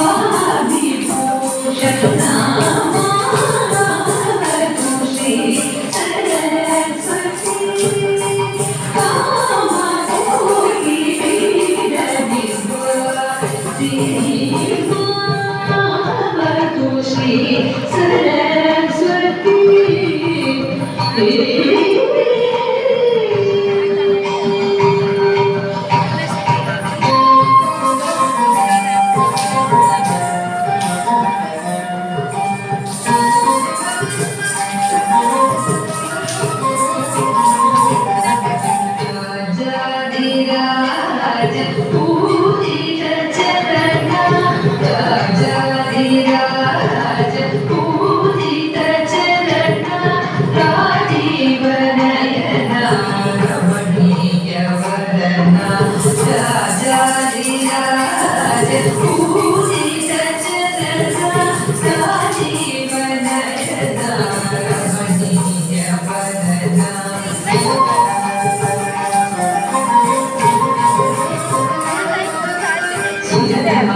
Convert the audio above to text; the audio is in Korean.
아